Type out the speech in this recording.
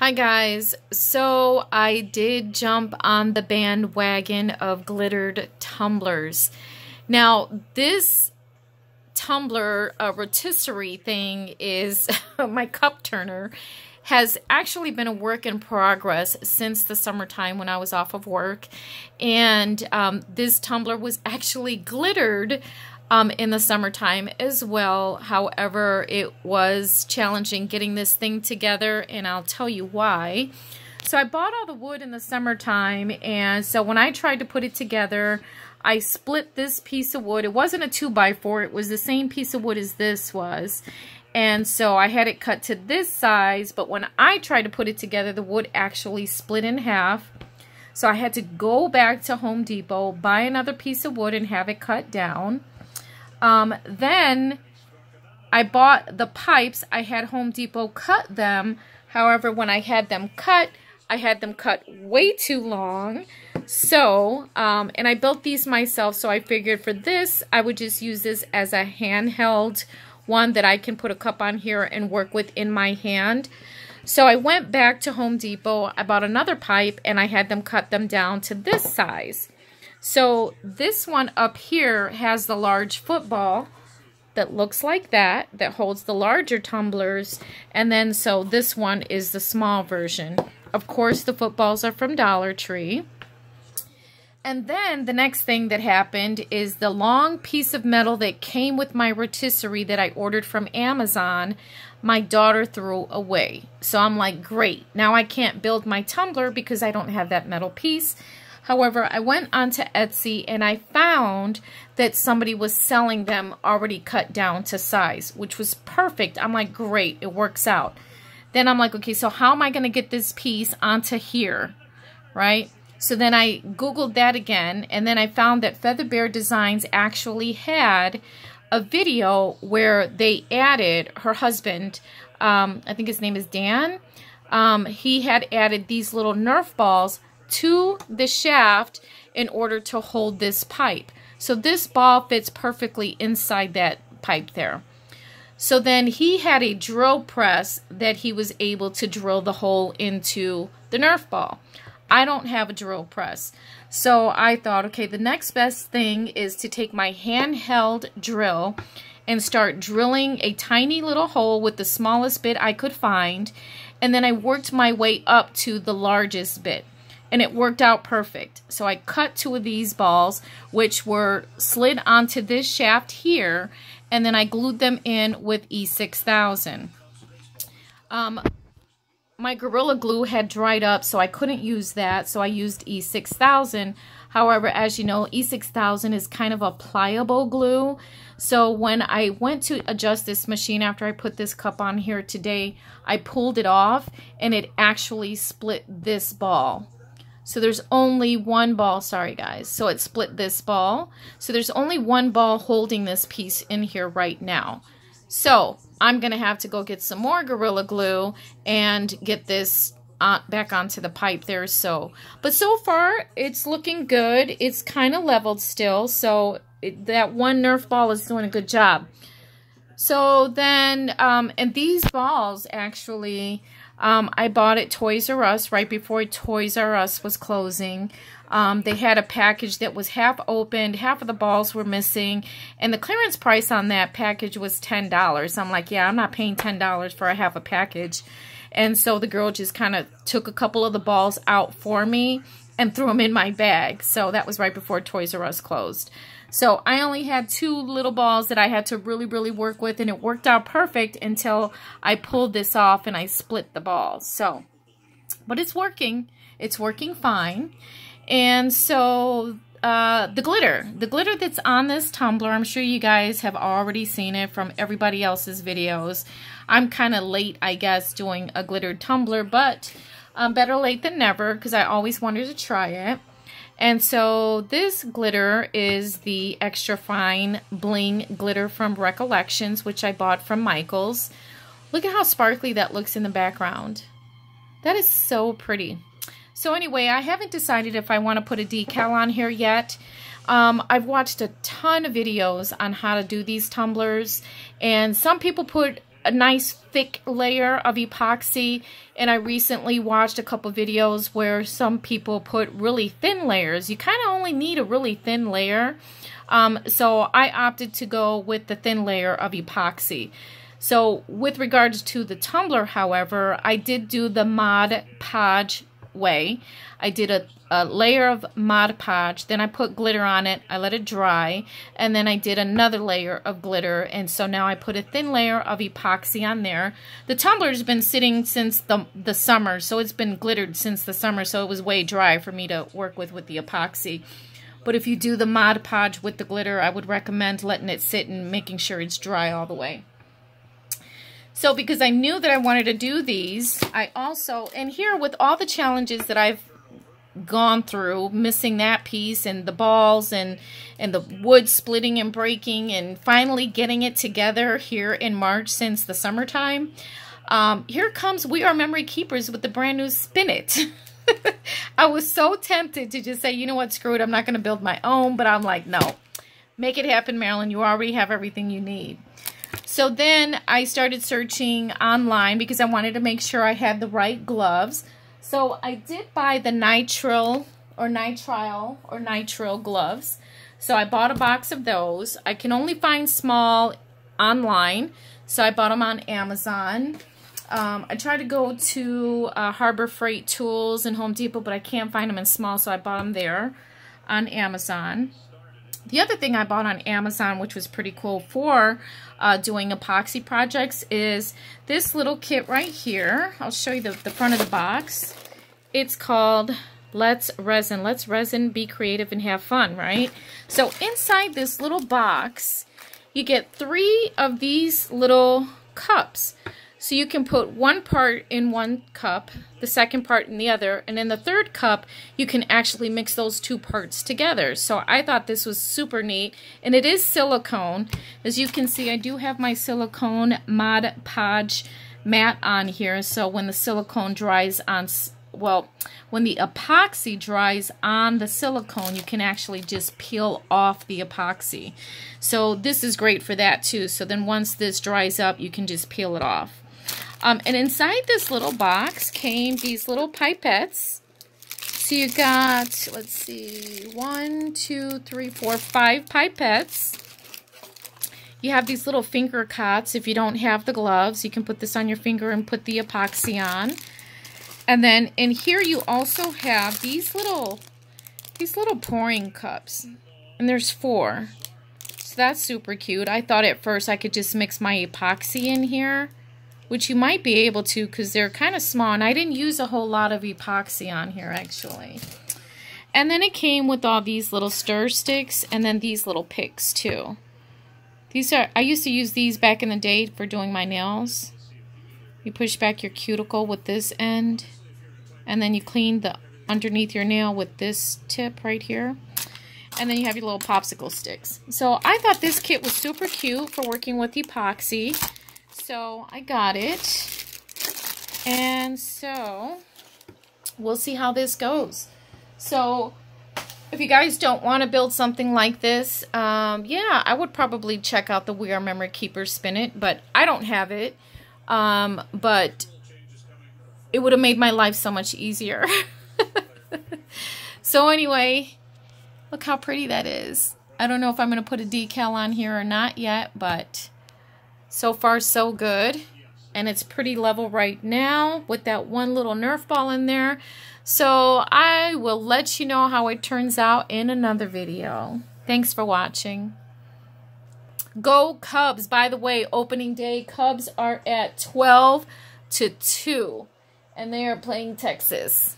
Hi guys, so I did jump on the bandwagon of glittered tumblers. Now this tumbler uh, rotisserie thing is my cup turner has actually been a work in progress since the summertime when I was off of work and um, this tumbler was actually glittered um, in the summertime as well. However, it was challenging getting this thing together, and I'll tell you why. So I bought all the wood in the summertime, and so when I tried to put it together, I split this piece of wood. It wasn't a 2x4. It was the same piece of wood as this was. And so I had it cut to this size, but when I tried to put it together, the wood actually split in half. So I had to go back to Home Depot, buy another piece of wood, and have it cut down. Um, then I bought the pipes. I had Home Depot cut them. However, when I had them cut, I had them cut way too long. So, um, and I built these myself, so I figured for this, I would just use this as a handheld one that I can put a cup on here and work with in my hand. So I went back to Home Depot, I bought another pipe, and I had them cut them down to this size. So this one up here has the large football that looks like that, that holds the larger tumblers. And then so this one is the small version. Of course, the footballs are from Dollar Tree. And then the next thing that happened is the long piece of metal that came with my rotisserie that I ordered from Amazon, my daughter threw away. So I'm like, great, now I can't build my tumbler because I don't have that metal piece. However, I went onto Etsy and I found that somebody was selling them already cut down to size, which was perfect. I'm like, great, it works out. Then I'm like, okay, so how am I going to get this piece onto here, right? So then I Googled that again, and then I found that Feather Bear Designs actually had a video where they added her husband, um, I think his name is Dan, um, he had added these little Nerf balls to the shaft in order to hold this pipe. So this ball fits perfectly inside that pipe there. So then he had a drill press that he was able to drill the hole into the Nerf ball. I don't have a drill press. So I thought, okay, the next best thing is to take my handheld drill and start drilling a tiny little hole with the smallest bit I could find. And then I worked my way up to the largest bit and it worked out perfect. So I cut two of these balls, which were slid onto this shaft here, and then I glued them in with E6000. Um, my Gorilla Glue had dried up, so I couldn't use that, so I used E6000. However, as you know, E6000 is kind of a pliable glue. So when I went to adjust this machine after I put this cup on here today, I pulled it off and it actually split this ball. So there's only one ball, sorry guys. So it split this ball. So there's only one ball holding this piece in here right now. So I'm going to have to go get some more Gorilla Glue and get this uh, back onto the pipe there. So, but so far it's looking good. It's kind of leveled still. So it, that one Nerf ball is doing a good job. So then, um, and these balls actually um, I bought it Toys R Us right before Toys R Us was closing. Um, they had a package that was half opened, half of the balls were missing, and the clearance price on that package was $10. I'm like, yeah, I'm not paying $10 for a half a package. And so the girl just kind of took a couple of the balls out for me and threw them in my bag. So that was right before Toys R Us closed. So I only had two little balls that I had to really, really work with, and it worked out perfect until I pulled this off and I split the balls. So, but it's working. It's working fine. And so uh, the glitter, the glitter that's on this tumbler, I'm sure you guys have already seen it from everybody else's videos. I'm kind of late, I guess, doing a glittered tumbler, but um, better late than never because I always wanted to try it. And so this glitter is the extra fine bling glitter from Recollections, which I bought from Michaels. Look at how sparkly that looks in the background. That is so pretty. So anyway, I haven't decided if I want to put a decal on here yet. Um, I've watched a ton of videos on how to do these tumblers, and some people put a nice thick layer of epoxy and I recently watched a couple videos where some people put really thin layers. You kind of only need a really thin layer. Um, so I opted to go with the thin layer of epoxy. So with regards to the tumbler, however, I did do the Mod Podge way. I did a, a layer of Mod Podge, then I put glitter on it, I let it dry, and then I did another layer of glitter, and so now I put a thin layer of epoxy on there. The tumbler's been sitting since the, the summer, so it's been glittered since the summer, so it was way dry for me to work with with the epoxy. But if you do the Mod Podge with the glitter, I would recommend letting it sit and making sure it's dry all the way. So because I knew that I wanted to do these, I also, and here with all the challenges that I've gone through, missing that piece and the balls and, and the wood splitting and breaking and finally getting it together here in March since the summertime, um, here comes We Are Memory Keepers with the brand new Spin It. I was so tempted to just say, you know what, screw it, I'm not going to build my own, but I'm like, no, make it happen, Marilyn. You already have everything you need. So then I started searching online because I wanted to make sure I had the right gloves. So I did buy the nitrile or nitrile or nitrile gloves. So I bought a box of those. I can only find small online. So I bought them on Amazon. Um, I tried to go to uh, Harbor Freight Tools and Home Depot, but I can't find them in small, so I bought them there on Amazon. The other thing I bought on Amazon, which was pretty cool for uh, doing epoxy projects, is this little kit right here. I'll show you the, the front of the box. It's called Let's Resin. Let's Resin, be creative, and have fun, right? So inside this little box, you get three of these little cups. So you can put one part in one cup, the second part in the other, and in the third cup, you can actually mix those two parts together. So I thought this was super neat, and it is silicone. As you can see, I do have my silicone Mod Podge mat on here, so when the silicone dries on, well, when the epoxy dries on the silicone, you can actually just peel off the epoxy. So this is great for that too. So then once this dries up, you can just peel it off. Um, and inside this little box came these little pipettes. So you got, let's see, one, two, three, four, five pipettes. You have these little finger cots. If you don't have the gloves, you can put this on your finger and put the epoxy on. And then in here you also have these little, these little pouring cups. And there's four. So that's super cute. I thought at first I could just mix my epoxy in here which you might be able to because they're kind of small. And I didn't use a whole lot of epoxy on here, actually. And then it came with all these little stir sticks and then these little picks, too. These are, I used to use these back in the day for doing my nails. You push back your cuticle with this end. And then you clean the underneath your nail with this tip right here. And then you have your little popsicle sticks. So I thought this kit was super cute for working with epoxy. So I got it. And so we'll see how this goes. So if you guys don't want to build something like this, um, yeah, I would probably check out the We Are Memory Keeper Spin It, but I don't have it. Um, but it would have made my life so much easier. so anyway, look how pretty that is. I don't know if I'm going to put a decal on here or not yet, but so far, so good. And it's pretty level right now with that one little Nerf ball in there. So I will let you know how it turns out in another video. Thanks for watching. Go Cubs. By the way, opening day, Cubs are at 12 to 2. And they are playing Texas.